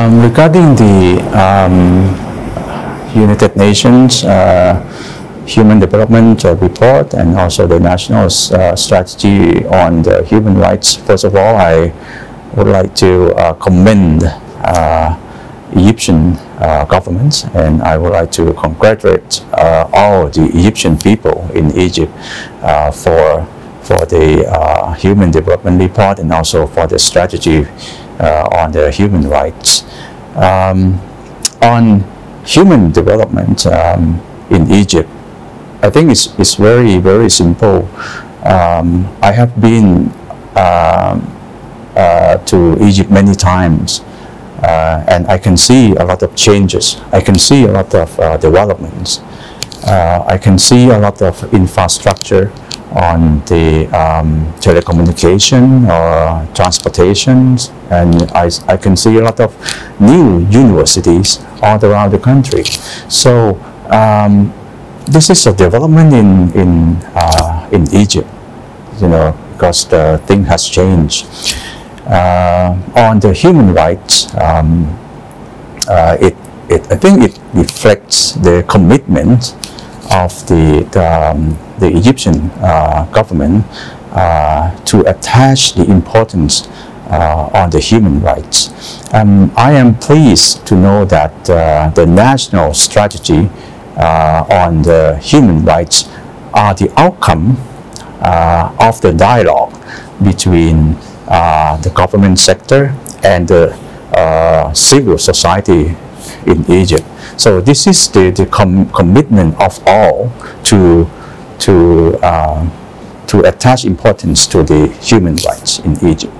Um, regarding the um, United Nations uh, Human Development Report and also the national uh, strategy on the human rights, first of all, I would like to uh, commend uh, Egyptian uh, government and I would like to congratulate uh, all the Egyptian people in Egypt for for the human development report and also for the strategy on the human rights. Um, on human development um, in Egypt, I think it's, it's very, very simple. Um, I have been uh, uh, to Egypt many times uh, and I can see a lot of changes. I can see a lot of uh, developments. Uh, I can see a lot of infrastructure on the um, telecommunication or transportations and I, I can see a lot of new universities all around the country. So um, this is a development in, in, uh, in Egypt, you know, because the thing has changed. Uh, on the human rights, um, uh, it, it, I think it reflects the commitment of the, the, um, the Egyptian uh, government uh, to attach the importance uh, on the human rights. Um, I am pleased to know that uh, the national strategy on the human rights are the outcome of the dialogue between the government sector and the civil society in Egypt. So this is the, the com commitment of all to, to, uh, to attach importance to the human rights in Egypt.